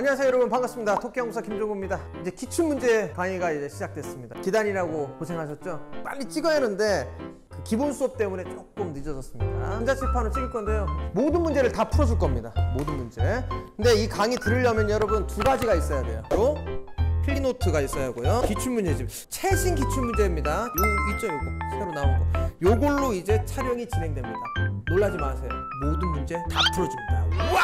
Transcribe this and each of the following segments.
안녕하세요 여러분. 반갑습니다. 토끼연구사 김종구입니다. 이제 기출문제 강의가 이제 시작됐습니다. 기다리라고 고생하셨죠? 빨리 찍어야 하는데 그 기본 수업 때문에 조금 늦어졌습니다. 전자칠판을 찍을 건데요. 모든 문제를 다 풀어줄 겁니다. 모든 문제. 근데 이 강의 들으려면 여러분 두 가지가 있어야 돼요. 바로 필리노트가 있어야 하고요. 기출문제집 최신 기출문제입니다. 요 있죠 요거? 새로 나온 거. 요걸로 이제 촬영이 진행됩니다. 놀라지 마세요. 모든 문제 다 풀어줍니다 와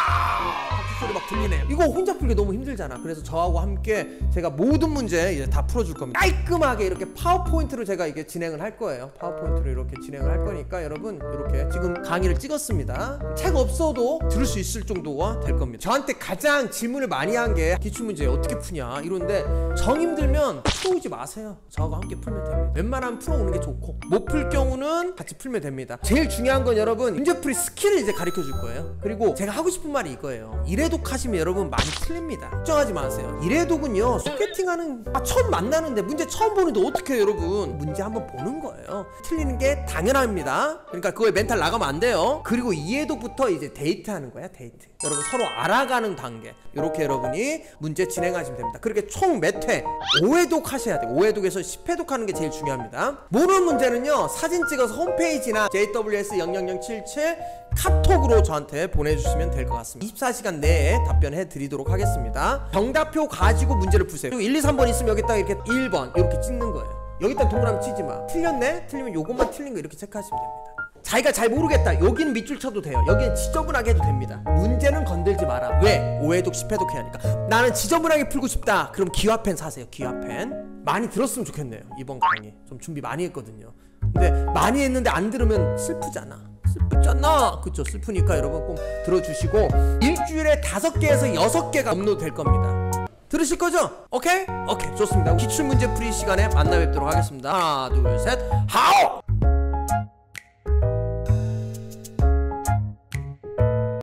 소리 막 들리네요. 이거 혼자 풀기 너무 힘들잖아. 그래서 저하고 함께 제가 모든 문제 이제 다 풀어줄 겁니다. 깔끔하게 이렇게 파워포인트로 제가 이게 진행을 할 거예요. 파워포인트로 이렇게 진행을 할 거니까 여러분 이렇게 지금 강의를 찍었습니다. 책 없어도 들을 수 있을 정도가 될 겁니다. 저한테 가장 질문을 많이 한 게 기출문제 어떻게 푸냐 이런데 정 힘들면 풀어오지 마세요. 저하고 함께 풀면 됩니다. 웬만하면 풀어오는 게 좋고 못 풀 경우는 같이 풀면 됩니다. 제일 중요한 건 여러분 문제풀이 스킬을 이제 가르쳐 줄 거예요. 그리고 제가 하고 싶은 말이 이거예요. 일회독 하시면 여러분 많이 틀립니다. 걱정하지 마세요. 일회독은요 소개팅하는 아, 처음 만나는데 문제 처음 보는데 어떻게 해요, 여러분 문제 한번 보는 거예요. 틀리는 게 당연합니다. 그러니까 그거에 멘탈 나가면 안 돼요. 그리고 이회독부터 이제 데이트 하는 거야 데이트. 여러분 서로 알아가는 단계. 이렇게 여러분이 문제 진행하시면 됩니다. 그렇게 총 몇 회? 5회독 하셔야 돼요. 5회독에서 10회독 하는 게 제일 중요합니다. 모르는 문제는요 사진 찍 어서 홈페이지나 JWS00077 카톡으로 저한테 보내주시면 될 것 같습니다. 24시간 내에 답변해 드리도록 하겠습니다. 정답표 가지고 문제를 푸세요. 그리고 1, 2, 3번 있으면 여기다 이렇게 1번 이렇게 찍는 거예요. 여기다 동그라미 치지 마. 틀렸네? 틀리면 요것만 틀린 거 이렇게 체크하시면 됩니다. 자기가 잘 모르겠다. 여기는 밑줄 쳐도 돼요. 여기는 지저분하게 해도 됩니다. 문제는 건들지 마라. 왜? 5회독, 10회독 해야 하니까. 나는 지저분하게 풀고 싶다. 그럼 기화펜 사세요. 기화펜. 많이 들었으면 좋겠네요. 이번 강의. 좀 준비 많이 했거든요. 근데 많이 했는데 안 들으면 슬프잖아. 슬프잖아. 그쵸? 슬프니까 여러분 꼭 들어주시고 일주일에 다섯 개에서 여섯 개가 업로드 될 겁니다. 들으실 거죠? 오케이? 오케이. 좋습니다. 기출문제 풀이 시간에 만나 뵙도록 하겠습니다. 하나, 둘, 셋. 하오!